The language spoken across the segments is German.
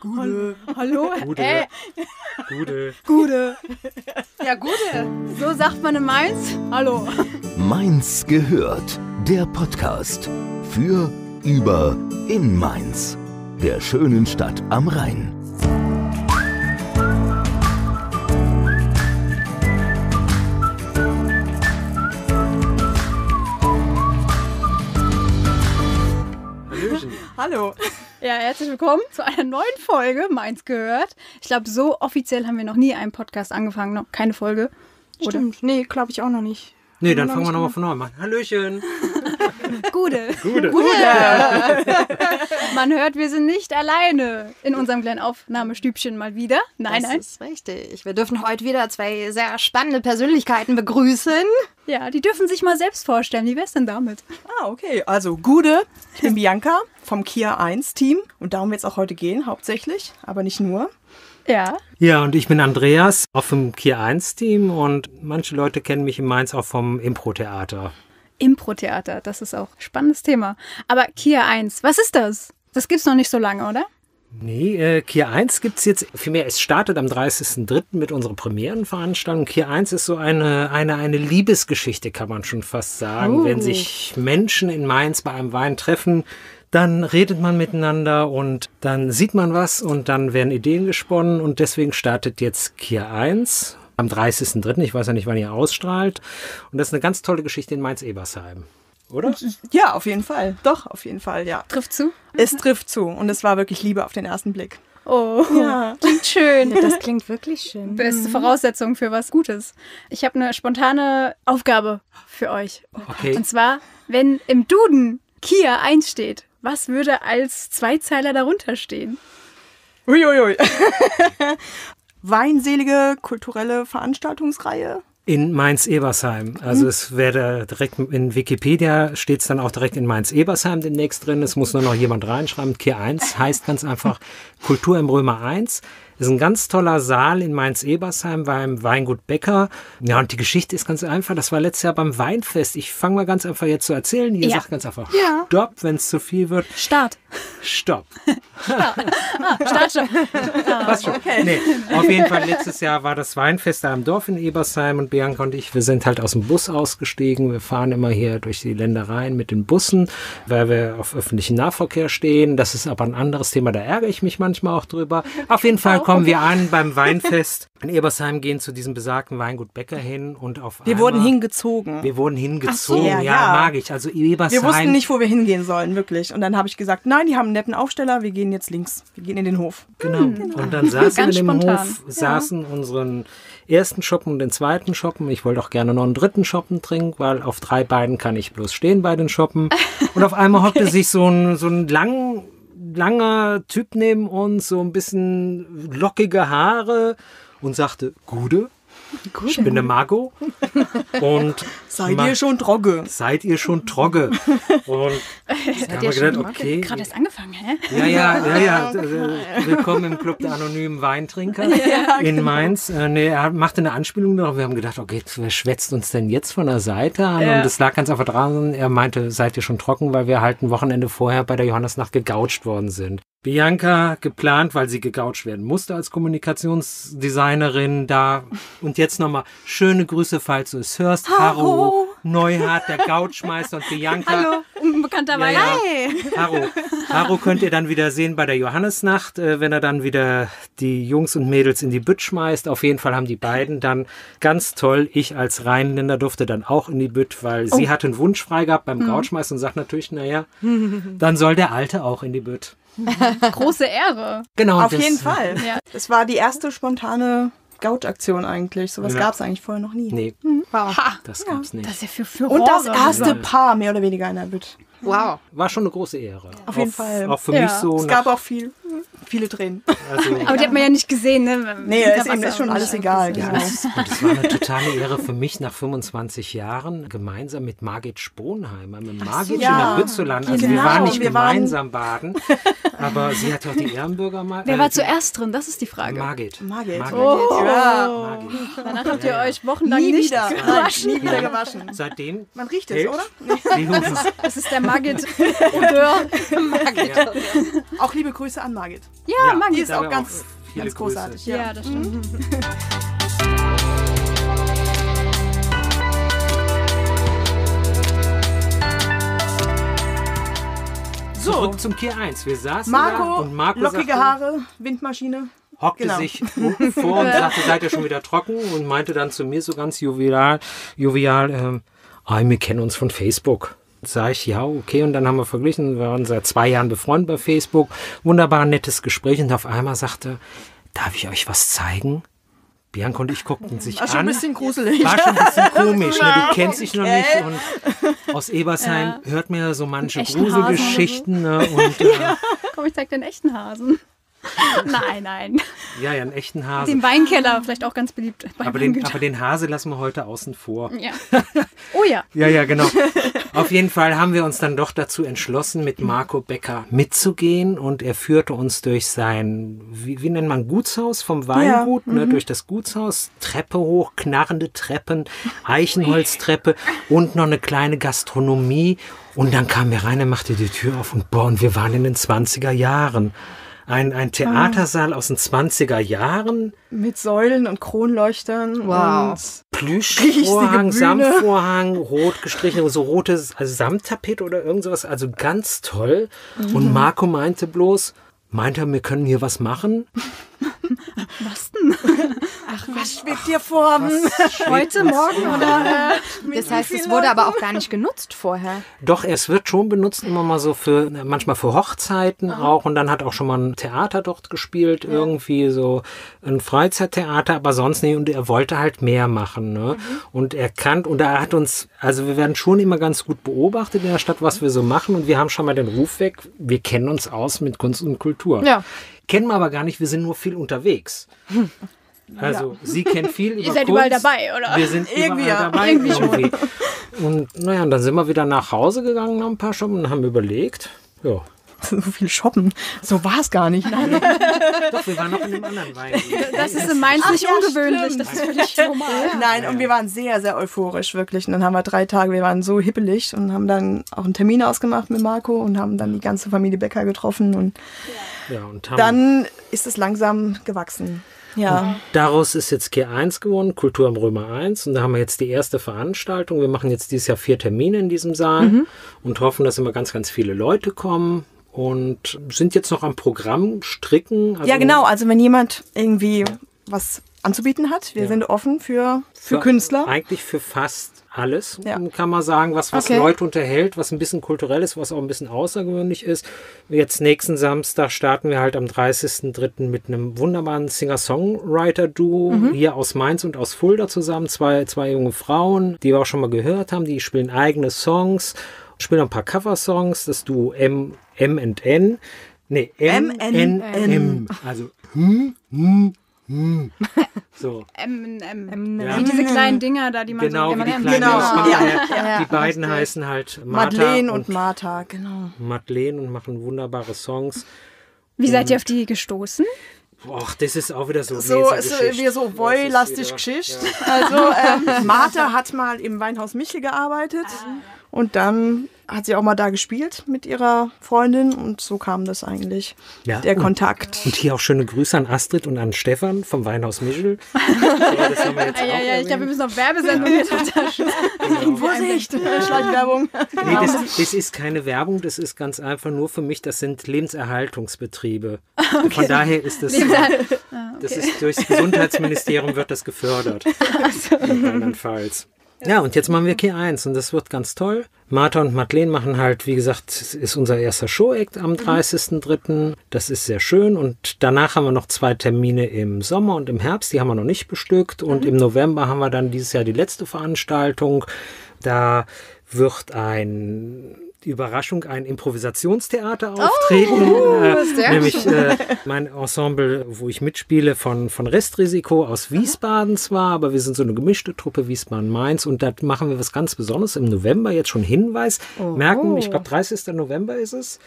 Gude. Hallo? Gude. Äh, Gude. Gude. Ja, Gude. So sagt man in Mainz. Hallo. Mainz gehört. Der Podcast für, über, in Mainz. Der schönen Stadt am Rhein. Hallöchen. Hallo. Ja, herzlich willkommen zu einer neuen Folge Mainz gehört. Ich glaube, so offiziell haben wir noch nie einen Podcast angefangen. Noch keine Folge. Oder? Stimmt. Nee, glaube ich auch noch nicht. Nee, dann fangen wir nochmal von neu an. Hallöchen. Gude. Gude. Man hört, wir sind nicht alleine in unserem kleinen Aufnahmestübchen mal wieder. Nein, das nein. ist richtig. Wir dürfen heute wieder zwei sehr spannende Persönlichkeiten begrüßen. Ja, die dürfen sich mal selbst vorstellen. Wie wär's denn damit? Ah, okay. Also, Gude, ich bin Bianca vom Kia 1 Team und darum wird es auch heute gehen, hauptsächlich, aber nicht nur. Ja. Ja, und ich bin Andreas, auch vom Kier 1 Team und manche Leute kennen mich in Mainz auch vom Impro-Theater. Impro-Theater, das ist auch ein spannendes Thema. Aber Kia 1, was ist das? Das gibt's noch nicht so lange, oder? Nee, äh, Kier 1 gibt's jetzt, vielmehr, es startet am 30.03. mit unserer Premierenveranstaltung. Kier 1 ist so eine, eine, eine Liebesgeschichte, kann man schon fast sagen. Oh. Wenn sich Menschen in Mainz bei einem Wein treffen, dann redet man miteinander und dann sieht man was und dann werden Ideen gesponnen und deswegen startet jetzt Kier 1 am 30.03. Ich weiß ja nicht, wann ihr ausstrahlt. Und das ist eine ganz tolle Geschichte in Mainz-Ebersheim. Oder? Ja, auf jeden Fall. Doch, auf jeden Fall, ja. Trifft zu? Es trifft zu und es war wirklich Liebe auf den ersten Blick. Oh, Ja. klingt schön. Das klingt wirklich schön. Beste Voraussetzung für was Gutes. Ich habe eine spontane Aufgabe für euch. Okay. Und zwar, wenn im Duden Kia 1 steht, was würde als Zweizeiler darunter stehen? Uiuiui. Weinselige kulturelle Veranstaltungsreihe. In Mainz-Ebersheim. Also es wäre direkt in Wikipedia steht es dann auch direkt in Mainz-Ebersheim demnächst drin. Es muss nur noch jemand reinschreiben. Kier 1 heißt ganz einfach Kultur im Römer 1. Ist ein ganz toller Saal in Mainz-Ebersheim beim Weingut Becker. Ja, und die Geschichte ist ganz einfach. Das war letztes Jahr beim Weinfest. Ich fange mal ganz einfach jetzt zu erzählen. Ihr Ja. sagt ganz einfach Ja. Stopp, wenn es zu viel wird. Start. Stopp. Start schon. Passt schon. Nee, auf jeden Fall, letztes Jahr war das Weinfest da im Dorf in Ebersheim und Bianca und ich, wir sind halt aus dem Bus ausgestiegen. Wir fahren immer hier durch die Ländereien mit den Bussen, weil wir auf öffentlichen Nahverkehr stehen. Das ist aber ein anderes Thema, da ärgere ich mich manchmal auch drüber. Auf jeden Fall kommen wir an beim Weinfest in Ebersheim, gehen zu diesem besagten Weingut Becker hin und auf Wir einmal, wurden hingezogen. Wir wurden hingezogen, so, ja, ja. mag ich. Also Ebersheim. Wir wussten nicht, wo wir hingehen sollen, wirklich. Und dann habe ich gesagt, nein, die haben einen netten Aufsteller, wir gehen jetzt links. Wir gehen in den Hof. Genau. Und dann saßen wir Ganz in dem spontan. Hof, saßen unseren ersten Shoppen und den zweiten Shoppen. Ich wollte auch gerne noch einen dritten Shoppen trinken, weil auf drei beiden kann ich bloß stehen bei den Shoppen. Und auf einmal hockte sich so ein, so ein lang, langer Typ neben uns, so ein bisschen lockige Haare und sagte, Gude, ich bin der Margot. Und Seid ihr schon Drogge? Seid ihr schon Trogge? Und da haben wir gedacht, okay. Gerade erst angefangen, hä? Ja, ja, ja, ja. Äh, Willkommen im Club der anonymen Weintrinker in Mainz. Äh, nee, er machte eine Anspielung darauf. Wir haben gedacht, okay, wer schwätzt uns denn jetzt von der Seite an? Ja. Und es lag ganz einfach dran. Er meinte, seid ihr schon trocken, weil wir halt ein Wochenende vorher bei der Johannesnacht gegoucht worden sind. Bianca geplant, weil sie gegoucht werden musste als Kommunikationsdesignerin da. Und jetzt nochmal schöne Grüße, falls du es hörst. Haro, Neuhardt, der Gouchmeister und Bianca. Hallo, unbekannterweise. Ja, ja. Haro. Haro könnt ihr dann wieder sehen bei der Johannesnacht, äh, wenn er dann wieder die Jungs und Mädels in die Bütt schmeißt. Auf jeden Fall haben die beiden dann ganz toll. Ich als Rheinländer durfte dann auch in die Bütt, weil sie hatte einen Wunsch frei gehabt beim Gouchmeister und sagt natürlich, naja, dann soll der Alte auch in die Bütt. Große Ehre. Genau. Auf das- jeden Fall. Ja. Das war die erste spontane Gouch-Aktion eigentlich. Sowas Ja. gab es eigentlich vorher noch nie. Nee, Wow. das gab's nicht. Das ist ja für, für Und das erste Paar, mehr oder weniger in der Bütt. Wow. War schon eine große Ehre. Auf jeden Fall. Auch für Ja. mich so. Es gab auch viel, viele Tränen. also, Aber die hat man ja nicht gesehen, ne? Nee, ist, eben, ist schon alles so. egal. Ja, Genau. das, und das war eine totale Ehre für mich nach 25 Jahren gemeinsam mit Margit Sponheimer, mit Margit ja. in der Bützeland. Also wir Genau, waren nicht wir waren- gemeinsam baden, aber sie hat ja auch die Ehrenbürgermeisterin. Wer war zuerst drin? Das ist die Frage. Margit. Margit. Oh. Ja. Margit. Danach habt ihr euch wochenlang Nie nicht wieder. Gewaschen. nie wieder gewaschen. Seitdem Man riecht es, oder? Das ist der Margit Odeur. Auch liebe Grüße an Margit. Ja, mag Die ich. ist auch ganz, viele ganz großartig. Ja, Ja. das stimmt. So, Zurück zum Kier 1. Wir saßen Marco, da und Marco lockige sagte, Haare, Windmaschine. hockte Genau. sich vor und sagte, seid ihr schon wieder trocken? Und meinte dann zu mir so ganz jovial, jovial ähm, ah, wir kennen uns von Facebook. Sag ich, ja, okay. Und dann haben wir verglichen, wir waren seit zwei Jahren befreundet bei Facebook. Wunderbar nettes Gespräch. Und auf einmal sagte, darf ich euch was zeigen? Bianca und ich guckten sich War schon an. ein bisschen gruselig. War schon ein bisschen komisch, ne? Du kennst dich noch nicht und aus Ebersheim hört mir ja so manche Gruselgeschichten. Ne? Und äh, Komm, ich zeig den echten Hasen. nein, nein. ja, ja, einen echten Hase. Den Weinkeller, vielleicht auch ganz beliebt. Aber den, aber den Hase lassen wir heute außen vor. ja. Oh ja. Ja, ja, genau. Auf jeden Fall haben wir uns dann doch dazu entschlossen, mit Marco Becker mitzugehen und er führte uns durch sein, wie, wie nennt man, Gutshaus vom Weingut, ne, durch das Gutshaus, Treppe hoch, knarrende Treppen, Eichenholztreppe und noch eine kleine Gastronomie. Und dann kamen wir rein, er machte die Tür auf und boah, und wir waren in den 20er Jahren. Ein, ein Theatersaal aus den 20er Jahren, Mit Säulen und Kronleuchtern. Wow. Und Plüschvorhang. Samtvorhang, rot gestrichen, so rotes also Samttapet oder irgend sowas. Also ganz toll. Mhm. Und Marco meinte bloß, meint er, wir können hier was machen? Was schwebt dir vor? Heute, morgen oder? Äh, Das heißt, es wurde aber auch gar nicht genutzt vorher. Doch, es wird schon benutzt, immer mal so für, manchmal für Hochzeiten auch. Und dann hat auch schon mal ein Theater dort gespielt, irgendwie so ein Freizeittheater, aber sonst nicht. Und er wollte halt mehr machen. Ne? Und er kann, und er hat uns, also wir werden schon immer ganz gut beobachtet in der Stadt, was wir so machen. Und wir haben schon mal den Ruf weg, wir kennen uns aus mit Kunst und Kultur. Ja. Kennen wir aber gar nicht, wir sind nur viel unterwegs. Also, sie kennt viel über Ihr seid Kunst. überall dabei, oder? Wir sind Irgendwie überall ja. dabei. Irgendwie. Und naja, und dann sind wir wieder nach Hause gegangen nach ein paar Shoppen und haben überlegt. Ja, So viel shoppen. So war es gar nicht. Nein. doch, wir waren noch in dem anderen Wein. Das ist in Mainz nicht ja, ungewöhnlich. stimmt. Das ist völlig normal. Nein, und wir waren sehr, sehr euphorisch, wirklich. Und dann haben wir drei Tage, wir waren so hippelig und haben dann auch einen Termin ausgemacht mit Marco und haben dann die ganze Familie Becker getroffen. Und Ja, und haben, dann ist es langsam gewachsen. Ja. daraus ist jetzt G1 geworden, Kultur im Römer 1. Und da haben wir jetzt die erste Veranstaltung. Wir machen jetzt dieses Jahr vier Termine in diesem Saal Mhm. und hoffen, dass immer ganz, ganz viele Leute kommen. Und sind jetzt noch am Programm stricken. Also Ja, genau. Also wenn jemand irgendwie was anzubieten hat, wir sind offen für, für, Künstler. Eigentlich für fast alles, Ja. kann man sagen, was, was Okay. Leute unterhält, was ein bisschen kulturell ist, was auch ein bisschen außergewöhnlich ist. Jetzt nächsten Samstag starten wir halt am 30.03. mit einem wunderbaren Singer-Songwriter-Duo Mhm. hier aus Mainz und aus Fulda zusammen. Zwei, zwei junge Frauen, die wir auch schon mal gehört haben, die spielen eigene Songs, spielen ein paar Cover-Songs, das Duo M, M and N. Nee, M, N, M, M. Also, hm, hm, hm. So. M&M. Ja. Wie diese kleinen Dinger da, die man Genau, so wie die kleinen Genau, Ausgaben. ja, Ja, ja. Die beiden heißen halt Martha Madeleine und, und Martha, genau. Madeleine und machen wunderbare Songs. Wie seid ihr auf die gestoßen? Och, das ist auch wieder so So, ist Lesergeschichte. wie so ist wieder- Geschichte. Also, ähm, Martha hat mal im Weinhaus Michel gearbeitet und dann hat sie auch mal da gespielt mit ihrer Freundin und so kam das eigentlich, Ja, der und- Kontakt. Und hier auch schöne Grüße an Astrid und an Stefan vom Weinhaus Michel. so, wir jetzt Ja, ja, ja, ich glaube, wir müssen noch Werbesendungen jetzt unterstützen. Vorsicht, Schleichwerbung. Nee, das, das ist keine Werbung, das ist ganz einfach nur für mich, das sind Lebenserhaltungsbetriebe. Von daher ist das, das ist durchs Gesundheitsministerium wird das gefördert. In Rheinland-Pfalz. Ja, und jetzt machen wir K1 und das wird ganz toll. Martha und Madeleine machen halt, wie gesagt, es ist unser erster Show-Act am 30.03. Das ist sehr schön und danach haben wir noch zwei Termine im Sommer und im Herbst, die haben wir noch nicht bestückt und im November haben wir dann dieses Jahr die letzte Veranstaltung. Da wird ein Überraschung ein Improvisationstheater auftreten, äh, sehr nämlich äh, mein Ensemble, wo ich mitspiele von, von Restrisiko aus Wiesbaden zwar, aber wir sind so eine gemischte Truppe Wiesbaden-Mainz. Und da machen wir was ganz Besonderes im November, jetzt schon Hinweis, merken, ich glaube 30. November ist es,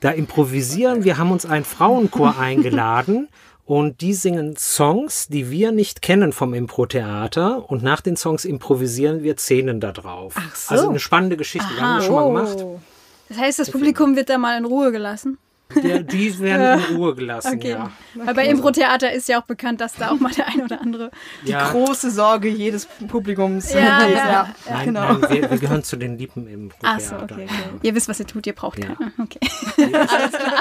da improvisieren, wir haben uns einen Frauenchor eingeladen und die singen Songs, die wir nicht kennen vom Impro-Theater und nach den Songs improvisieren wir Szenen da drauf. Ach so. Also eine spannende Geschichte, die haben wir schon mal gemacht. Das heißt, das Publikum wird da mal in Ruhe gelassen. Der, die werden in Ruhe gelassen, Okay. ja. Weil bei Impro-Theater ist ja auch bekannt, dass da auch mal der eine oder andere. Die ja. große Sorge jedes Publikums. Ja, gewesen. ja, Nein, genau. nein wir, wir gehören zu den Lieben im Ach so, Theater. okay, okay. Ihr wisst, was ihr tut, ihr braucht Ja. keine. Okay.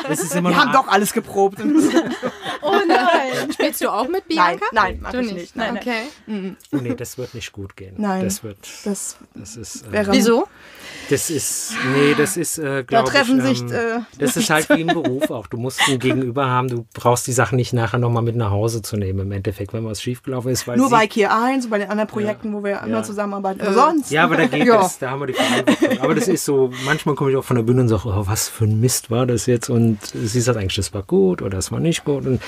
Es ist immer Wir haben doch alles geprobt. Oh nein. Spielst du auch mit nein, Bianca? nein, mach Du ich nicht. nicht. Nein. Okay. Oh nee, das wird nicht gut gehen. Nein. Das wird. Das Das ist. Äh, wäre. Wieso? Das ist. Nee, das ist, äh, glaube ich. sich. ähm, Äh, das ist halt wie im Beruf auch. Du musst ein Gegenüber haben. Du brauchst die Sachen nicht nachher nochmal mit nach Hause zu nehmen. Im Endeffekt, wenn was schiefgelaufen ist. Nur bei Kier 1 und bei den anderen Projekten, wo wir immer zusammenarbeiten. Aber sonst. Ja, aber da geht Ja. es. Da haben wir die Verantwortung. Aber das ist so. Manchmal komme ich auch von der Bühne und sage, oh, was für ein Mist war das jetzt? Und sie sagt eigentlich, das war gut oder das war nicht gut. Und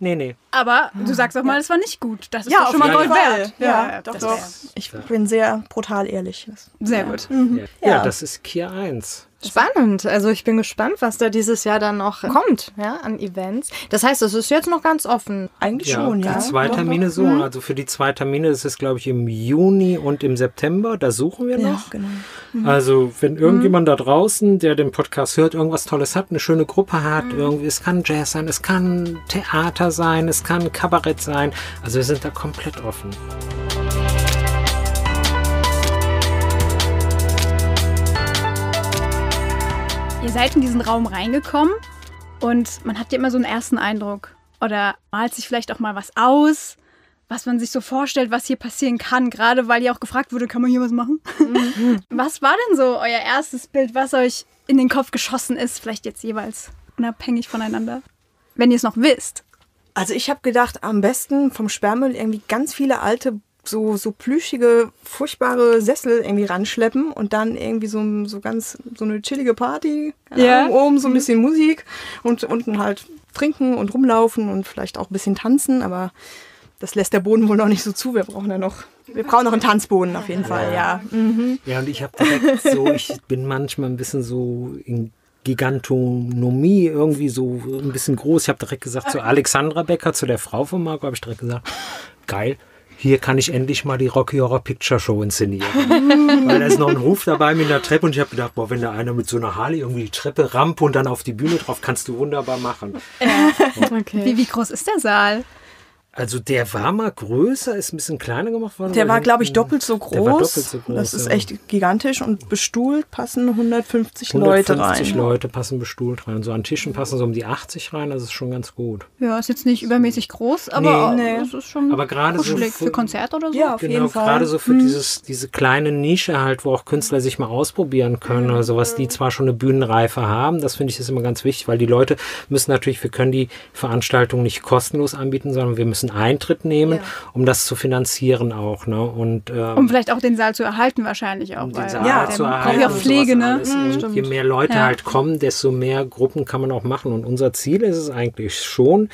nee, nee. Aber du sagst auch mal, es war nicht gut. Das ist Ja, doch schon mal Gold wert. Ja, doch, das doch. wär- Ich bin sehr brutal ehrlich. Sehr gut. Ja, ja. Ja. das ist Kier 1. Spannend. Also ich bin gespannt, was da dieses Jahr dann noch kommt, ja, an Events. Das heißt, es ist jetzt noch ganz offen. Eigentlich Ja, schon, ja. die zwei Termine doch. so. Also für die zwei Termine ist es, glaube ich, im Juni und im September. Da suchen wir Ja, noch. genau. Also, wenn irgendjemand da draußen, der den Podcast hört, irgendwas Tolles hat, eine schöne Gruppe hat, Mhm. irgendwie, es kann Jazz sein, es kann Theater sein, es kann Kabarett sein. Also, wir sind da komplett offen. Ihr seid in diesen Raum reingekommen und man hat ja immer so einen ersten Eindruck. Oder malt sich vielleicht auch mal was aus, was man sich so vorstellt, was hier passieren kann. Gerade weil ihr auch gefragt wurde, kann man hier was machen? was war denn so euer erstes Bild, was euch in den Kopf geschossen ist? Vielleicht jetzt jeweils unabhängig voneinander. Wenn ihr es noch wisst. Also ich habe gedacht, am besten vom Sperrmüll irgendwie ganz viele alte, so, so plüschige, furchtbare Sessel irgendwie ranschleppen und dann irgendwie so, so ganz, so eine chillige Party. Ja. Ahnung, Oben so ein bisschen Musik und unten halt trinken und rumlaufen und vielleicht auch ein bisschen tanzen, aber das lässt der Boden wohl noch nicht so zu. Wir brauchen ja noch, wir brauchen noch einen Tanzboden auf jeden Fall, ja. Ja, und ich habe direkt so, ich bin manchmal ein bisschen so in Gigantonomie irgendwie so ein bisschen groß. Ich habe direkt gesagt zu Alexandra Becker, zu der Frau von Marco, habe ich direkt gesagt, geil. Hier kann ich endlich mal die Rocky Horror Picture Show inszenieren. Weil da ist noch ein Hof dabei mit einer Treppe und ich habe gedacht, boah, wenn da einer mit so einer Harley irgendwie die Treppe rampe und dann auf die Bühne drauf, kannst du wunderbar machen. Okay. Wie, wie groß ist der Saal? Also der war mal größer, ist ein bisschen kleiner gemacht worden. Der war, glaube ich, doppelt so groß. Der war doppelt so groß. das ist echt gigantisch und bestuhlt passen 150, Leute 150 rein. Leute passen bestuhlt rein. So an Tischen passen so um die 80 rein, das ist schon ganz gut. Ja, ist jetzt nicht übermäßig groß, aber Nee. es ist schon Aber gerade so für- für Konzerte oder so. Ja, auf genau, jeden Fall. gerade so für dieses, diese kleine Nische halt, wo auch Künstler sich mal ausprobieren können oder sowas, die zwar schon eine Bühnenreife haben, das finde ich ist immer ganz wichtig, weil die Leute müssen natürlich, wir können die Veranstaltung nicht kostenlos anbieten, sondern wir müssen Eintritt nehmen, um das zu finanzieren auch. Ne? Und ähm, Um vielleicht auch den Saal zu erhalten wahrscheinlich auch. um den weil Saal Ja, zu dann erhalten. brauchen wir auch Pflege, ne? alles. Und je mehr Leute Ja. halt kommen, desto mehr Gruppen kann man auch machen. Und unser Ziel ist es eigentlich schon,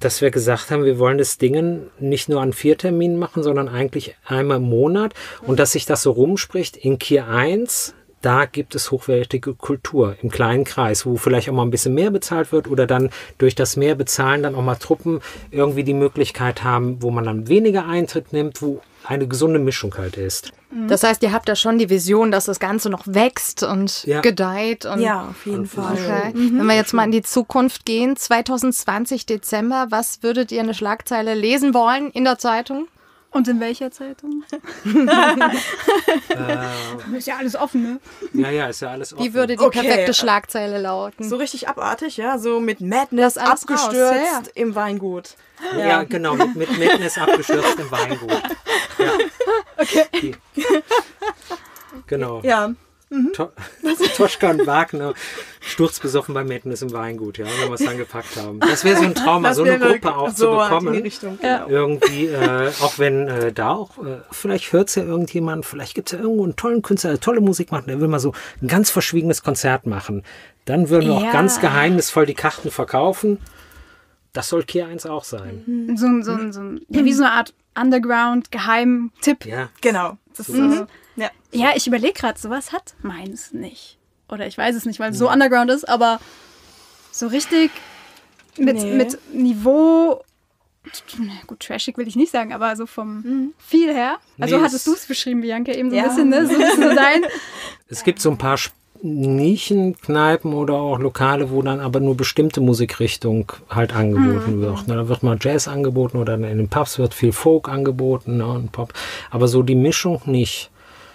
dass wir gesagt haben, wir wollen das Ding nicht nur an vier Terminen machen, sondern eigentlich einmal im Monat. Und dass sich das so rumspricht, in Kier 1, da gibt es hochwertige Kultur im kleinen Kreis, wo vielleicht auch mal ein bisschen mehr bezahlt wird oder dann durch das mehr bezahlen dann auch mal Truppen irgendwie die Möglichkeit haben, wo man dann weniger Eintritt nimmt, wo eine gesunde Mischung halt ist. Das heißt, ihr habt da schon die Vision, dass das Ganze noch wächst und Ja. gedeiht. Und Ja, auf jeden Fall. Okay. Wenn wir jetzt mal in die Zukunft gehen, 2020 Dezember, was würdet ihr eine Schlagzeile lesen wollen in der Zeitung? Und in welcher Zeitung? ist ja alles offen, ne? Ja, ja, ist ja alles offen. Wie würde die Okay. perfekte Schlagzeile lauten? So richtig abartig, ja, so mit Madness abgestürzt raus, ja, im Weingut. Ja, genau, mit, mit Madness abgestürzt im Weingut. Ja. Okay. Genau. Ja, To Toschka und Wagner sturzbesoffen bei Madness im Weingut, ja, wenn wir es dann gepackt haben. Das wäre so ein Traum, mal so eine Gruppe auch so zu In die bekommen. Richtung, genau. Irgendwie, äh, auch wenn äh, da auch, äh, vielleicht hört es ja irgendjemand, vielleicht gibt es ja irgendwo einen tollen Künstler, der tolle Musik macht, der will mal so ein ganz verschwiegenes Konzert machen. Dann würden wir Ja. auch ganz geheimnisvoll die Karten verkaufen. Das soll Kier 1 auch sein. So, ein- so, ein- so, ein- ja, wie so eine Art Underground-Geheim-Tipp. Ja. Genau. Das ist Mhm. so. Ja. Ja, ich überlege gerade, sowas hat meins nicht. Oder ich weiß es nicht, weil es so underground ist, aber so richtig mit, Nee. mit Niveau. Gut, trashig will ich nicht sagen, aber so vom viel her. Also Nee, hattest es- du es beschrieben, Bianca, eben so Ja. ein bisschen, ne? So ein bisschen so dein. Es gibt so ein paar Sp- Nischenkneipen oder auch Lokale, wo dann aber nur bestimmte Musikrichtung halt angeboten mhm. wird. Ne, da wird mal Jazz angeboten oder in den Pubs wird viel Folk angeboten ne, und Pop. Aber so die Mischung nicht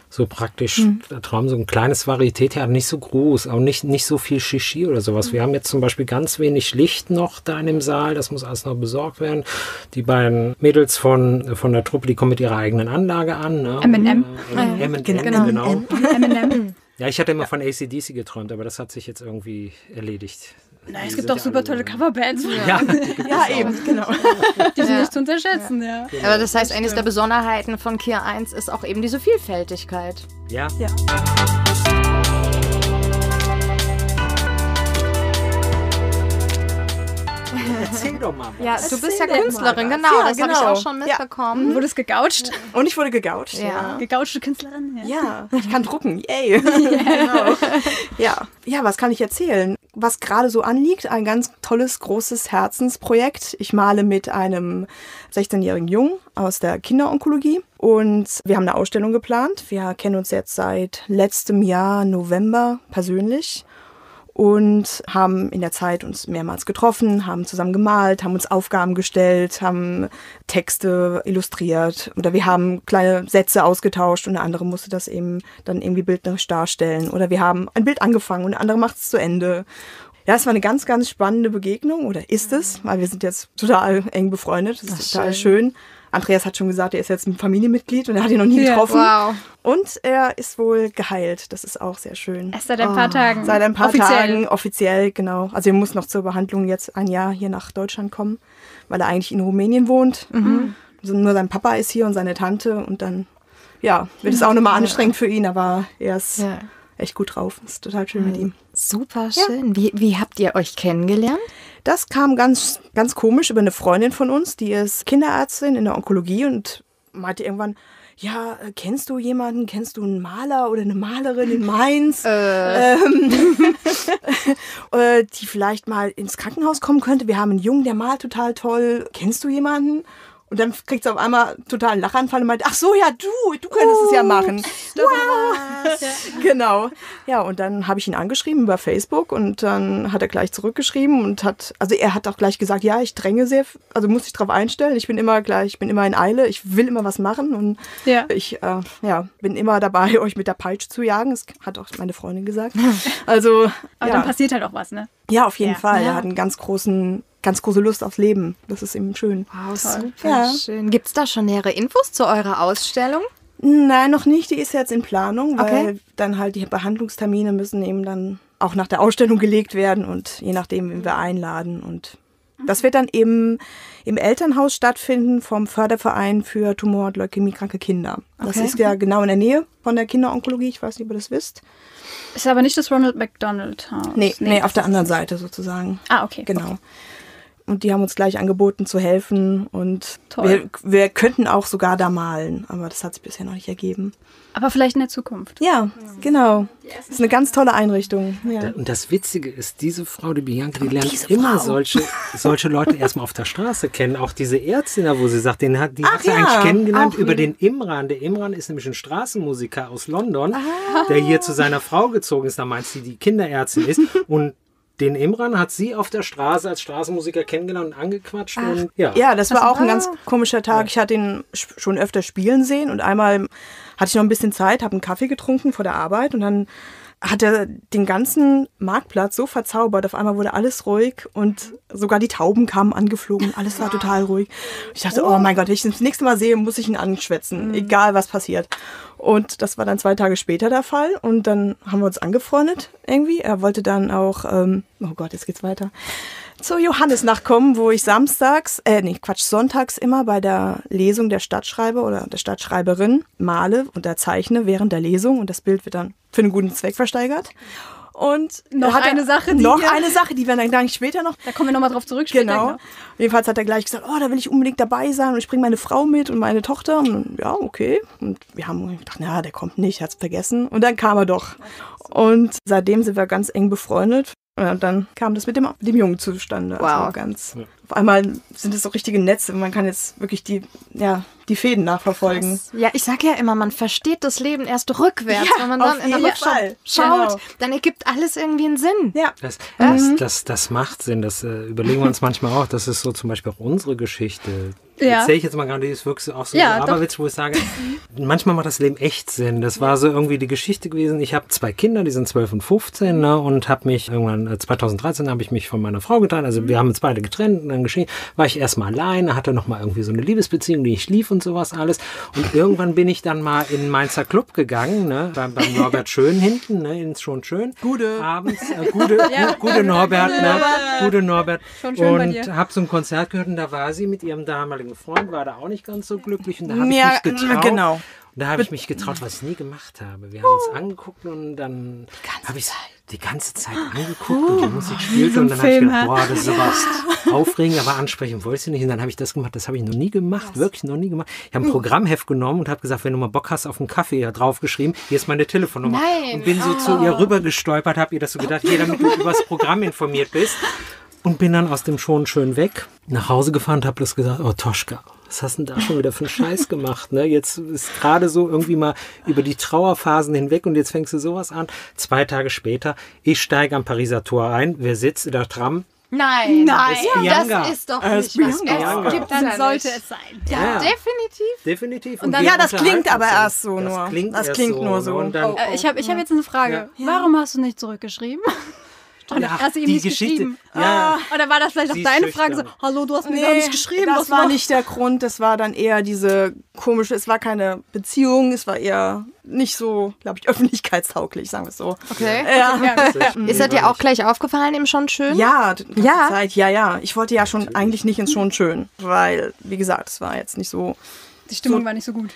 so praktisch mhm. Traum, so ein kleines Varietät, ja, nicht so groß, auch nicht, nicht so viel Shishi oder sowas. Mhm. Wir haben jetzt zum Beispiel ganz wenig Licht noch da in dem Saal, das muss alles noch besorgt werden. Die beiden Mädels von, von der Truppe, die kommen mit ihrer eigenen Anlage an. Ne? M&M. Äh, M&M, genau. genau. M&M. Ja, ich hatte immer von ACDC geträumt, aber das hat sich jetzt irgendwie erledigt. Nein, es gibt auch super tolle Coverbands. Ja, ja eben, genau. Die sind ja. nicht zu unterschätzen, ja. ja. Aber das heißt, eines der Besonderheiten von Kier 1 ist auch eben diese Vielfältigkeit. Ja. ja. Erzähl doch mal. Was. Ja, du bist ja Künstlerin, genau. Ja, das genau. habe ich auch schon mitbekommen. Ja. Mhm. Wurdest gegoucht? Und ich wurde gegoucht, ja. ja. Gegouchte Künstlerin, ja. Ja, ich kann drucken, yay. genau. ja. ja, was kann ich erzählen? Was gerade so anliegt, ein ganz tolles, großes Herzensprojekt. Ich male mit einem 16-jährigen Jungen aus der Kinderonkologie. Und wir haben eine Ausstellung geplant. Wir kennen uns jetzt seit letztem Jahr November persönlich und haben in der Zeit uns mehrmals getroffen, haben zusammen gemalt, haben uns Aufgaben gestellt, haben Texte illustriert oder wir haben kleine Sätze ausgetauscht und der andere musste das eben dann irgendwie bildnerisch darstellen oder wir haben ein Bild angefangen und der andere macht es zu Ende. Ja, es war eine ganz, ganz spannende Begegnung oder ist es, weil wir sind jetzt total eng befreundet. Das ist Ach, total schön. schön. Andreas hat schon gesagt, er ist jetzt ein Familienmitglied und er hat ihn noch nie getroffen. Wow. Und er ist wohl geheilt. Das ist auch sehr schön. Erst seit ein paar oh. Tagen. Seit ein paar offiziell. Tagen, offiziell, genau. Also er muss noch zur Behandlung jetzt ein Jahr hier nach Deutschland kommen, weil er eigentlich in Rumänien wohnt. Mhm. Also nur sein Papa ist hier und seine Tante und dann, ja, wird es auch nochmal anstrengend für ihn, aber er ist ja. Echt gut drauf. Ist total schön mhm. mit ihm. Super schön. Ja. Wie, wie habt ihr euch kennengelernt? Das kam ganz, ganz komisch über eine Freundin von uns, die ist Kinderärztin in der Onkologie und meinte irgendwann, ja, äh, kennst du jemanden, kennst du einen Maler oder eine Malerin in Mainz, äh. ähm, äh, die vielleicht mal ins Krankenhaus kommen könnte? Wir haben einen Jungen, der malt total toll. Kennst du jemanden? Und dann kriegt sie auf einmal total einen Lachanfall und meint, ach so, ja, du, du könntest uh, es ja oh, machen. Wow. genau. Ja, und dann habe ich ihn angeschrieben über Facebook und dann hat er gleich zurückgeschrieben und hat, also er hat auch gleich gesagt, ja, ich dränge sehr, also muss ich darauf einstellen. Ich bin immer gleich, ich bin immer in Eile, ich will immer was machen und ja. ich äh, ja, bin immer dabei, euch mit der Peitsche zu jagen. Das hat auch meine Freundin gesagt. Also, Aber ja. dann passiert halt auch was, ne? Ja, auf jeden ja. Fall. Er hat einen ganz großen ganz große Lust aufs Leben. Das ist eben schön. Wow, Toll. super ja. schön. Gibt es da schon nähere Infos zu eurer Ausstellung? Nein, noch nicht. Die ist jetzt in Planung, weil okay. dann halt die Behandlungstermine müssen eben dann auch nach der Ausstellung gelegt werden und je nachdem, wen wir einladen. Und das wird dann eben im Elternhaus stattfinden vom Förderverein für Tumor- und Leukämiekranke Kinder. Das okay. ist ja genau in der Nähe von der Kinderonkologie. Ich weiß nicht, ob ihr das wisst. Ist aber nicht das Ronald McDonald Haus. Nee, nee, nee auf der anderen Seite sozusagen. Ah, okay. Genau. Okay. Und die haben uns gleich angeboten zu helfen. Und wir, wir, könnten auch sogar da malen, aber das hat sich bisher noch nicht ergeben. Aber vielleicht in der Zukunft. Ja, genau. Das ist eine ganz tolle Einrichtung. Ja. Und das Witzige ist, diese Frau, die Bianca, die lernt immer solche, solche Leute erstmal auf der Straße kennen. Auch diese Ärztin, wo sie sagt, den hat, die Ach hat sie ja. eigentlich kennengelernt auch über den Imran. Der Imran ist nämlich ein Straßenmusiker aus London, ah. der hier zu seiner Frau gezogen ist. Da meint sie, die Kinderärztin ist. Und den Imran hat sie auf der Straße als Straßenmusiker kennengelernt und angequatscht. Und, ja. ja, das war auch ein ganz komischer Tag. Ich hatte ihn schon öfter spielen sehen und einmal hatte ich noch ein bisschen Zeit, habe einen Kaffee getrunken vor der Arbeit und dann hat er den ganzen Marktplatz so verzaubert. Auf einmal wurde alles ruhig und sogar die Tauben kamen angeflogen. Alles war total ruhig. Ich dachte, oh mein Gott, wenn ich ihn das nächste Mal sehe, muss ich ihn anschwätzen, mhm. egal was passiert. Und das war dann zwei Tage später der Fall. Und dann haben wir uns angefreundet irgendwie. Er wollte dann auch, ähm, oh Gott, jetzt geht's weiter zur Johannesnacht kommen, wo ich samstags, äh, nee, Quatsch, sonntags immer bei der Lesung der Stadtschreiber oder der Stadtschreiberin male, unterzeichne während der Lesung und das Bild wird dann für einen guten Zweck versteigert. Und noch eine Sache, die noch eine Sache, die wir dann gleich später noch. Da kommen wir nochmal drauf zurück. Später, genau. genau. Jedenfalls hat er gleich gesagt, oh, da will ich unbedingt dabei sein und ich bringe meine Frau mit und meine Tochter. Und ja, okay. Und wir haben gedacht, na, der kommt nicht, hat's vergessen. Und dann kam er doch. Und seitdem sind wir ganz eng befreundet. Und dann kam das mit dem, dem Jungen zustande. Also wow. Also ganz, auf einmal sind es so richtige Netze. Man kann jetzt wirklich die, ja, die Fäden nachverfolgen. Ja, ich sage ja immer, man versteht das Leben erst rückwärts. Ja, Wenn man dann in der Rückschau Fall. schaut, Genau. dann ergibt alles irgendwie einen Sinn. Ja. Das, das, das, das macht Sinn. Das äh, überlegen wir uns manchmal auch. Das ist so zum Beispiel auch unsere Geschichte. Ja. Erzähle ich jetzt mal gerade, ist wirklich auch so Ja. Aberwitz, wo ich sage, manchmal macht das Leben echt Sinn. Das war so irgendwie die Geschichte gewesen. Ich habe zwei Kinder, die sind 12 und 15, ne, und habe mich irgendwann, äh, 2013 habe ich mich von meiner Frau getrennt. Also wir haben uns beide getrennt und dann geschehen, war ich erstmal alleine, hatte nochmal irgendwie so eine Liebesbeziehung, die ich lief und sowas alles. Und irgendwann bin ich dann mal in den Mainzer Club gegangen, ne, beim, beim Norbert Schön hinten, ne, ins schon schön. Gute. Abends, äh, gute, gute Norbert, ne, gute Norbert. Schon schön bei und habe so ein Konzert gehört und da war sie mit ihrem damaligen Freund, war da auch nicht ganz so glücklich und da habe Ja, ich mich getraut. genau. Und da habe ich mich getraut, was ich nie gemacht habe. Wir haben uns angeguckt und dann habe ich die ganze Zeit angeguckt und die Musik spielte und dann habe ich gedacht, boah, das ist aber aufregend, aber ansprechen wollte ich nicht. Und dann habe ich das gemacht, das habe ich noch nie gemacht, wirklich noch nie gemacht. Ich habe ein Programmheft genommen und habe gesagt, wenn du mal Bock hast auf einen Kaffee, ja draufgeschrieben, hier ist meine Telefonnummer. Nein. Und bin so zu ihr rüber gestolpert, habe ihr das so gedacht, hier, damit du über das Programm informiert bist. Und bin dann aus dem schon schön weg, nach Hause gefahren und habe bloß gesagt, oh Toschka, was hast du denn da schon wieder für einen Scheiß gemacht? Ne? Jetzt ist gerade so irgendwie mal über die Trauerphasen hinweg und jetzt fängst du sowas an. Zwei Tage später, ich steige am Pariser Tor ein, wer sitzt in der Tram? Nein. Nein. Bianca. Das ist doch Äh, nicht ist was. Es gibt Dann ja sollte es sein. Ja, Ja. definitiv. Definitiv. Und dann- Ja, das klingt aber erst so das nur. Klingt Das klingt so, nur ne? so. Und dann, Äh, ich habe ich hab jetzt eine Frage. Warum hast du nicht zurückgeschrieben? Oder Ja, hast du ihm die nicht Geschichte- geschrieben? ja. Ah, Oder war das vielleicht auch deine Frage so, hallo, du hast mir Nee, gar nicht geschrieben. das war nicht der Grund, das war dann eher diese komische, es war keine Beziehung, es war eher nicht so, glaube ich, öffentlichkeitstauglich, sagen wir es so. Okay. Ja, Ist das dir auch gleich aufgefallen, eben schon schön? ja, Ja. Zeit, ja, ja. Ich wollte ja schon eigentlich nicht ins Schon schön, weil, wie gesagt, es war jetzt nicht so. Die Stimmung war nicht so gut.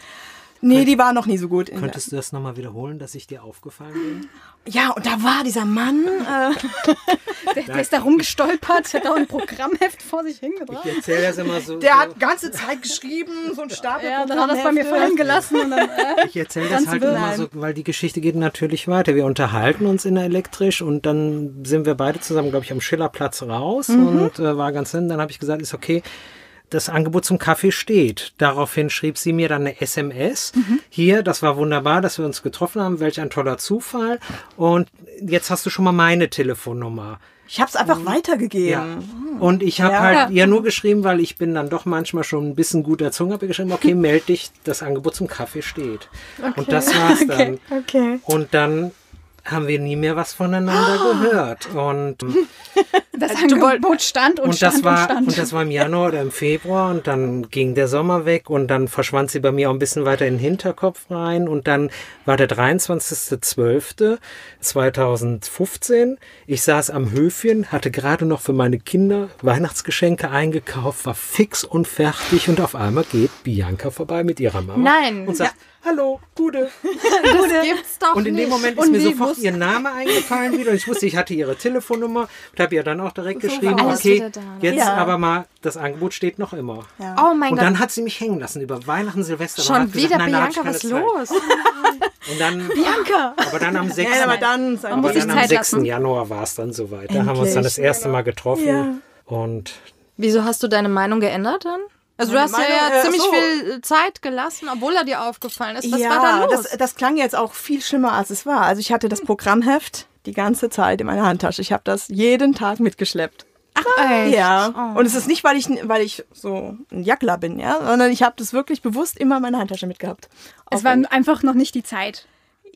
Nee, die war noch nie so gut. In der, Könntest du das nochmal wiederholen, dass ich dir aufgefallen bin? ja, und da war dieser Mann. Äh, Der, der ist da rumgestolpert, hat auch ein Programmheft vor sich hingebracht. Ich erzähle das immer so. der so. hat ganze Zeit geschrieben, so ein Stapel. Ja, dann hat er das bei mir fallen gelassen und dann, äh, Ich erzähle das halt immer so, weil die Geschichte geht natürlich weiter. Wir unterhalten uns in der Elektrisch und dann sind wir beide zusammen, glaube ich, am Schillerplatz raus und äh, war ganz hin. Dann habe ich gesagt, ist okay. Das Angebot zum Kaffee steht. Daraufhin schrieb sie mir dann eine SMS. Hier, das war wunderbar, dass wir uns getroffen haben. Welch ein toller Zufall. Und jetzt hast du schon mal meine Telefonnummer. Ich habe es einfach weitergegeben. Ja. Und ich habe Ja. halt ihr nur geschrieben, weil ich bin dann doch manchmal schon ein bisschen gut erzogen, habe geschrieben, okay, melde dich, das Angebot zum Kaffee steht. Und das war's dann. Okay. Und dann haben wir nie mehr was voneinander gehört. Und, das Angebot stand und, und, stand das war, und stand. und das war im Januar oder im Februar und dann ging der Sommer weg und dann verschwand sie bei mir auch ein bisschen weiter in den Hinterkopf rein und dann war der 23.12.2015. Ich saß am Höfchen, hatte gerade noch für meine Kinder Weihnachtsgeschenke eingekauft, war fix und fertig und auf einmal geht Bianca vorbei mit ihrer Mama Nein. und sagt, hallo, Gude. Das gibt's doch Und in nicht. dem Moment ist Und mir sofort ihr Name eingefallen wieder. Und ich wusste, ich hatte ihre Telefonnummer und habe ihr dann auch direkt geschrieben, alles okay, da, ne? jetzt Ja. aber mal, das Angebot steht noch immer. Oh mein Und Gott. dann hat sie mich hängen lassen über Weihnachten, Silvester. Schon wieder, gesagt, Bianca, was Zeit. los? Und dann, Bianca! aber dann am 6. Ja, aber dann. Aber muss dann am Zeit 6. lassen. Januar war es dann soweit. Da haben wir uns dann das erste Mal getroffen. Ja. Und Wieso hast du deine Meinung geändert dann? Also du hast ja, Meinung, ja äh, ziemlich so. viel Zeit gelassen, obwohl er dir aufgefallen ist. Was ja, war da los? Das, das klang jetzt auch viel schlimmer, als es war. Also ich hatte das Programmheft die ganze Zeit in meiner Handtasche. Ich habe das jeden Tag mitgeschleppt. Ach, echt? Ja. Oh. Und es ist nicht, weil ich, weil ich so ein Jackler bin, ja, sondern ich habe das wirklich bewusst immer in meiner Handtasche mitgehabt. Es war einfach noch nicht die Zeit.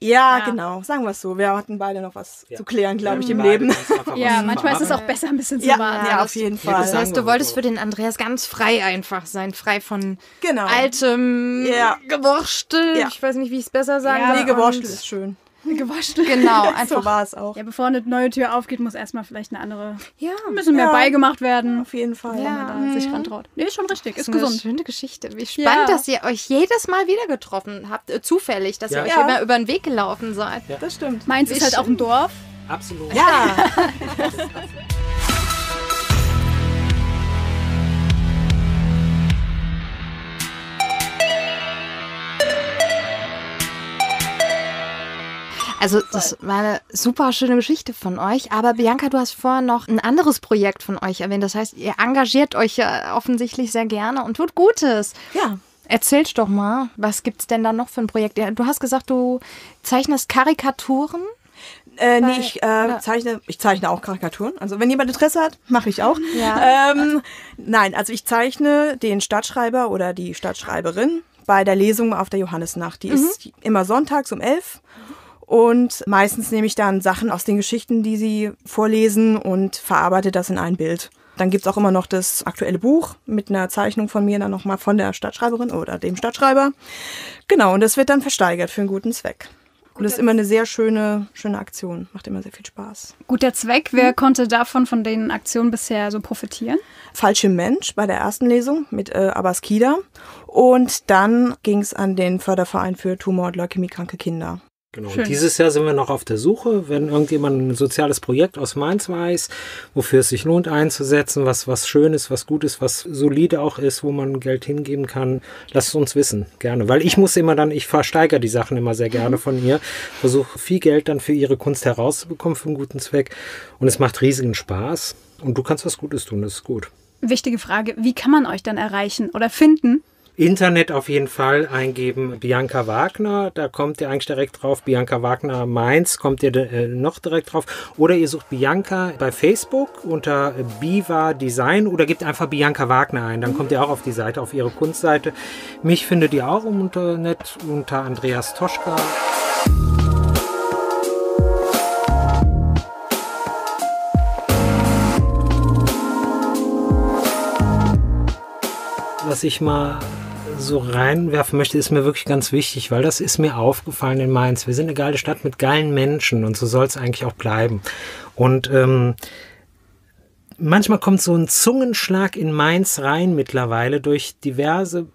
Ja, Ja. genau. Sagen wir es so. Wir hatten beide noch was Ja. zu klären, glaube ich, im Leben. Ja, manchmal ist es auch besser, ein bisschen zu Ja, warten. ja, auf jeden Fall. Das heißt, du wolltest für den Andreas ganz frei einfach sein, frei von Genau. altem Ja. Gewurstel. Ja. Ich weiß nicht, wie ich es besser sagen Ja, soll. Nee, Gewurstel ist schön. Gewaschen. Genau, So einfach. war es auch. Ja, bevor eine neue Tür aufgeht, muss erstmal vielleicht eine andere, Ja, ein bisschen mehr Ja. beigemacht werden, Auf jeden Fall. wenn man da sich rantraut. Nee, ist schon richtig, ist eine gesund. schöne Geschichte. Wie spannend, Ja. dass ihr euch jedes Mal wieder getroffen habt. Äh, zufällig, dass Ja. ihr euch Ja. immer über den Weg gelaufen seid. Das stimmt. Mainz ist halt auch ein Dorf. Absolut. Ja. Also das war eine super schöne Geschichte von euch. Aber Bianca, du hast vorher noch ein anderes Projekt von euch erwähnt. Das heißt, ihr engagiert euch ja offensichtlich sehr gerne und tut Gutes. Ja. Erzählst doch mal, was gibt's denn da noch für ein Projekt? Du hast gesagt, du zeichnest Karikaturen. Äh, nee, Weil- ich, äh, zeichne, ich zeichne auch Karikaturen. Also wenn jemand Interesse hat, mache ich auch. Ja. Ähm, nein, also ich zeichne den Stadtschreiber oder die Stadtschreiberin bei der Lesung auf der Johannisnacht. Die ist immer sonntags um elf. Und meistens nehme ich dann Sachen aus den Geschichten, die sie vorlesen und verarbeite das in ein Bild. Dann gibt's auch immer noch das aktuelle Buch mit einer Zeichnung von mir, dann nochmal von der Stadtschreiberin oder dem Stadtschreiber. Genau, und das wird dann versteigert für einen guten Zweck. Und das ist immer eine sehr schöne, schöne Aktion. Macht immer sehr viel Spaß. Guter Zweck. Wer konnte davon, von den Aktionen bisher so profitieren? Falsche Mensch bei der ersten Lesung mit äh, Abbas Kida. Und dann ging es an den Förderverein für Tumor- und Leukämiekranke Kinder. Genau. Dieses Jahr sind wir noch auf der Suche, wenn irgendjemand ein soziales Projekt aus Mainz weiß, wofür es sich lohnt einzusetzen, was, was schön ist, was gut ist, was solide auch ist, wo man Geld hingeben kann, lasst es uns wissen, gerne. Weil ich muss immer dann, ich versteigere die Sachen immer sehr gerne von ihr, versuche viel Geld dann für ihre Kunst herauszubekommen für einen guten Zweck und es macht riesigen Spaß und du kannst was Gutes tun, das ist gut. Wichtige Frage. Wie kann man euch dann erreichen oder finden? Internet auf jeden Fall eingeben Bianca Wagner, da kommt ihr eigentlich direkt drauf. Bianca Wagner Mainz kommt ihr äh, noch direkt drauf. Oder ihr sucht Bianca bei Facebook unter Biva Design oder gebt einfach Bianca Wagner ein. Dann kommt ihr auch auf die Seite, auf ihre Kunstseite. Mich findet ihr auch im Internet unter Andreas Toschka. was ich mal so reinwerfen möchte, ist mir wirklich ganz wichtig, weil das ist mir aufgefallen in Mainz. Wir sind eine geile Stadt mit geilen Menschen und so soll es eigentlich auch bleiben. Und ähm, manchmal kommt so ein Zungenschlag in Mainz rein mittlerweile durch diverse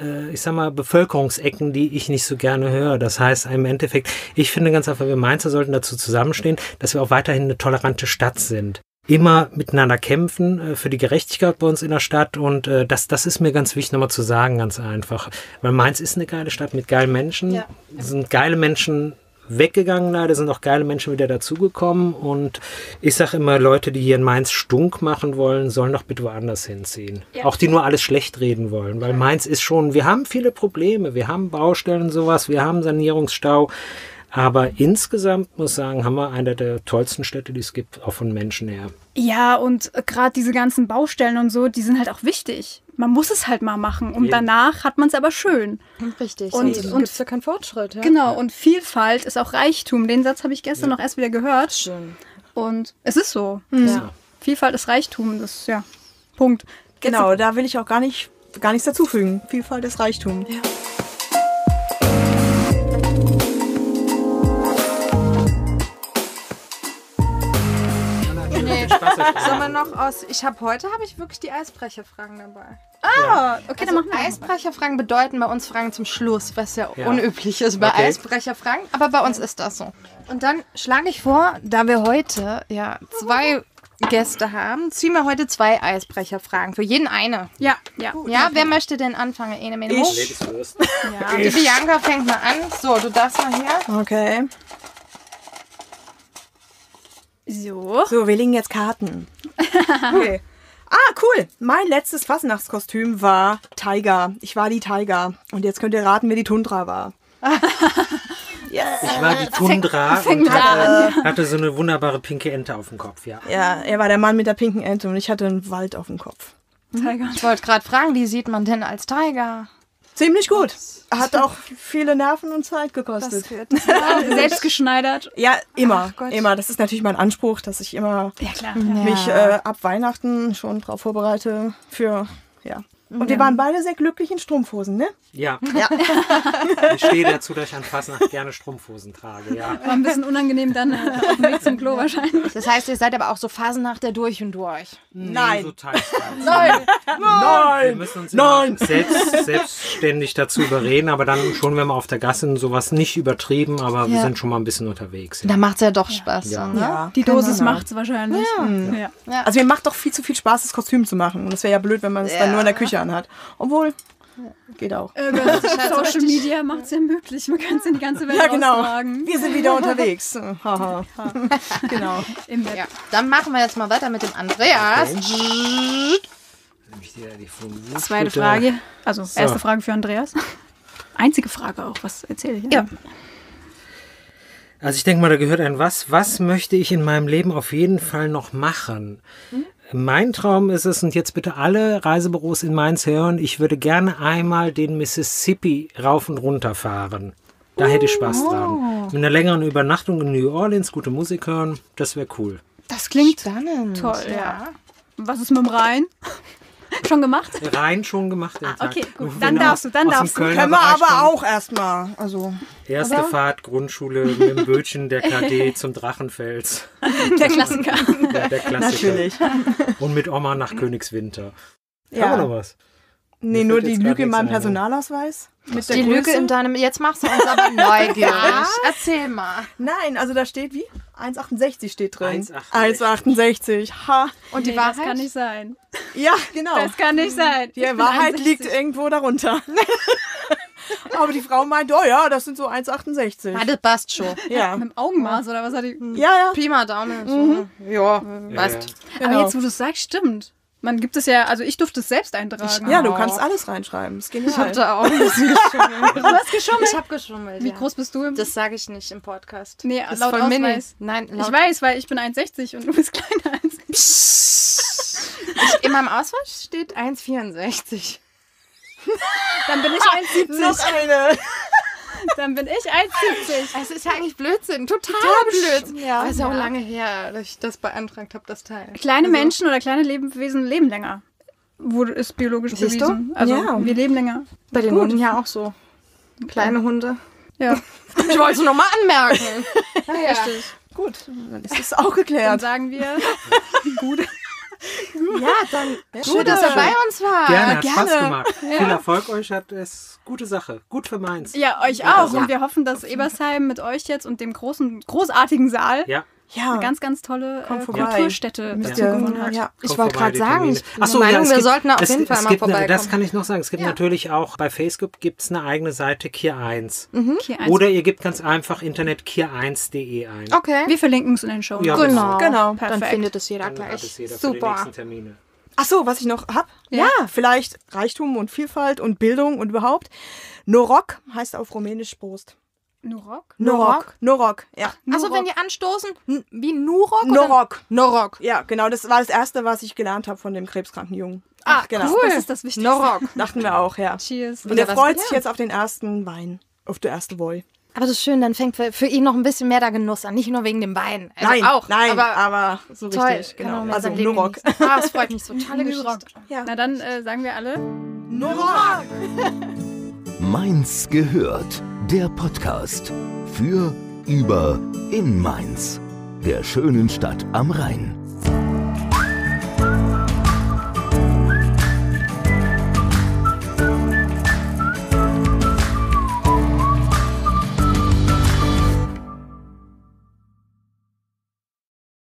äh, ich sag mal, Bevölkerungsecken, die ich nicht so gerne höre. Das heißt, im Endeffekt, ich finde ganz einfach, wir Mainzer sollten dazu zusammenstehen, dass wir auch weiterhin eine tolerante Stadt sind. Immer miteinander kämpfen äh, für die Gerechtigkeit bei uns in der Stadt und äh, das, das ist mir ganz wichtig nochmal zu sagen, ganz einfach. Weil Mainz ist eine geile Stadt mit geilen Menschen. Ja. Es sind geile Menschen weggegangen leider, sind auch geile Menschen wieder dazugekommen und ich sage immer, Leute, die hier in Mainz stunk machen wollen, sollen doch bitte woanders hinziehen. Ja. Auch die nur alles schlecht reden wollen, weil Mainz ist schon, wir haben viele Probleme, wir haben Baustellen und sowas, wir haben Sanierungsstau, aber insgesamt muss ich sagen, haben wir eine der tollsten Städte, die es gibt, auch von Menschen her. Ja, und gerade diese ganzen Baustellen und so, die sind halt auch wichtig. Man muss es halt mal machen und Eben. danach hat man es aber schön. Richtig. Und- Eben. und- gibt's ja keinen Fortschritt. Ja? Genau, und Vielfalt ist auch Reichtum. Den Satz habe ich gestern noch erst wieder gehört. Schön. Und es ist so. Ja. Vielfalt ist Reichtum. Das ja. Punkt. Genau, da will ich auch gar nicht gar nichts dazufügen. Vielfalt ist Reichtum. Nee. Sollen wir noch aus. Ich habe heute habe ich wirklich die Eisbrecherfragen dabei. Ah, okay, dann Also machen wir Eisbrecherfragen bedeuten bei uns Fragen zum Schluss, was ja, Ja. unüblich ist bei Okay. Eisbrecherfragen. Aber bei uns ist das so. Und dann schlage ich vor, da wir heute ja zwei Gäste haben, ziehen wir heute zwei Eisbrecherfragen. Für jeden eine. Ja, ja. Ja, wer möchte denn anfangen? Ene, mene? Ich. Ja, die Bianca fängt mal an. So, du darfst mal her. Okay. So. So, wir legen jetzt Karten. Okay. Ah, cool. Mein letztes Fasnachtskostüm war Tiger. Ich war die Tiger. Und jetzt könnt ihr raten, wer die Tundra war. Ich war die Tundra fängt und mit hatte, hatte so eine wunderbare pinke Ente auf dem Kopf, ja. Ja, er war der Mann mit der pinken Ente und ich hatte einen Wald auf dem Kopf. Tiger. Ich wollte gerade fragen, wie sieht man denn als Tiger? Ziemlich gut. Hat auch viele Nerven und Zeit gekostet. Selbst geschneidert. Ja, immer. Immer. Das ist natürlich mein Anspruch, dass ich immer Ja, klar. mich äh, ab Weihnachten schon drauf vorbereite für, ja. Und wir waren beide sehr glücklich in Strumpfhosen, ne? Ja. Ich stehe dazu, dass ich an Fasnacht gerne Strumpfhosen trage, ja. War ein bisschen unangenehm dann äh, auf dem Weg zum Klo wahrscheinlich. Das heißt, ihr seid aber auch so Phasen nach der durch und durch. Nein. Nee, so teils, teils. Nein! Wir Nein! müssen uns Nein! selbst, selbstständig dazu überreden, aber dann schon, wenn wir auf der Gasse sind, sowas nicht übertrieben, aber wir Ja. sind schon mal ein bisschen unterwegs. Ja. Da macht es ja doch Spaß. Ja. Dann, ne? Ja. Die Dosis Genau. macht's wahrscheinlich. Ja. Also mir macht doch viel zu viel Spaß, das Kostüm zu machen. Und es wäre ja blöd, wenn man es Ja. dann nur in der Küche anhat. Obwohl, Geht auch. Äh, Social Media macht es ja möglich. Man kann es in die ganze Welt Ja, genau. austragen. Wir sind wieder unterwegs. Haha. genau. Im Web. Ja, dann machen wir jetzt mal weiter mit dem Andreas. Vermutung, Zweite Frage. Also, erste Frage für Andreas. Einzige Frage auch. Was erzähle ich? Ja. Also ich denke mal, da gehört ein was. Was möchte ich in meinem Leben auf jeden Fall noch machen? Mein Traum ist es, und jetzt bitte alle Reisebüros in Mainz hören, ich würde gerne einmal den Mississippi rauf und runter fahren. Da hätte ich Spaß dran. Mit einer längeren Übernachtung in New Orleans, gute Musik hören, das wäre cool. Das klingt Spannend. toll, ja. Was ist mit dem Rhein? Schon gemacht? Rein schon gemacht. Ah, okay, gut. Wenn Dann darfst du, dann darfst du. Können wir aber auch erstmal. Also, Erste Fahrt, Grundschule mit dem Bötchen der KD zum Drachenfels. Der Klassiker. Ja, der Klassiker. natürlich. Und mit Oma nach Königswinter. Ja. Haben wir noch was? Nee, nur die Lüge in meinem ein. Personalausweis. Mit der Die Lüge Größe. in deinem. Jetzt machst du uns aber neugierig. Erzähl mal. Nein, also da steht wie? 1,68 steht drin. 1,68. 1,68. Ha. Und die Nee, Wahrheit? Das kann nicht sein. Ja, genau. Das kann nicht sein. Die Ich Wahrheit 61. liegt irgendwo darunter. Aber die Frau meint, oh ja, das sind so 1,68. Ah, das passt schon. Ja. Mit dem Augenmaß oder was hat die? Ja, ja. Pi mal Daumen. So. Ja, passt. Aber Genau. jetzt, wo du es sagst, stimmt. Man gibt es ja, also ich durfte es selbst eintragen. Ja, du kannst alles reinschreiben. Ist Ich hab genial. da auch ein bisschen geschummelt. Du hast geschummelt. Ich hab geschummelt. Wie ja. groß bist du? Im Das sage ich nicht im Podcast. Nee, das laut. Ausweis. Nein, ich laut weiß, weil ich bin 1,60 und du bist kleiner als ich. in meinem Ausweis steht 1,64. Dann bin ich 1,70. Noch eine. Dann bin ich 1,70. Es ist ja eigentlich Blödsinn. Total, Blödsinn. Ja. Das ist auch lange her, dass ich das beantragt habe, das Teil. Kleine Menschen oder kleine Lebewesen leben länger. Wurde ist biologisch Siehst du? bewiesen. Also Ja. wir leben länger. Bei den Hunden ja auch so. Kleine Hunde. Ja. Ich wollte es nochmal anmerken. ja. Gut, dann ist es auch Dann geklärt. sagen wir gut. Ja, dann gut, dass er bei uns war. Gerne, hat gerne. Spaß gemacht. Viel Erfolg euch, hat es gute Sache. Gut für Mainz. Ja, euch auch. Und wir hoffen, dass Ebersheim mit euch jetzt und dem großen, großartigen Saal Ja, Ja. eine ganz, ganz tolle äh. Kulturstätte dazu ihr- gewonnen hat. Ja. Ich wollte gerade sagen, ich Ach so, ja, Meinung, wir gibt- sollten auf es, jeden Fall mal gibt eine, vorbeikommen. Das kann ich noch sagen. Es gibt natürlich auch bei Facebook gibt's eine eigene Seite Kier 1. Hier eins. Oder ihr gebt ganz einfach Internet kier1.de ein. Okay. wir verlinken es in den Show. Ja, Genau. Genau. Dann Perfekt. findet es jeder Dann hat gleich. es jeder für die Super. nächsten Termine. Ach so, was ich noch hab? Ja. Vielleicht Reichtum und Vielfalt und Bildung und überhaupt. Norok heißt auf Rumänisch Prost. Nurok? Norok. Norok, ja. Also wenn die anstoßen, wie Nurok? oder- Norok. Norok. Ja, genau, das war das Erste, was ich gelernt habe von dem krebskranken Jungen. Ah, genau. cool. Das ist das Wichtigste. Norok. Dachten wir auch, ja. Cheers. Und er freut ja. sich jetzt auf den ersten Wein, auf die erste Woi. Aber das ist schön, dann fängt für, für ihn noch ein bisschen mehr der Genuss an. Nicht nur wegen dem Wein. Also nein, auch. nein, aber, aber, so toll. richtig, genau. Also Norok. Ah, es freut mich so. Tolle Nurok. Geschichte. Ja. Na dann äh, sagen wir alle. Norok! Mainz gehört. Der Podcast. Für, über, in Mainz. Der schönen Stadt am Rhein.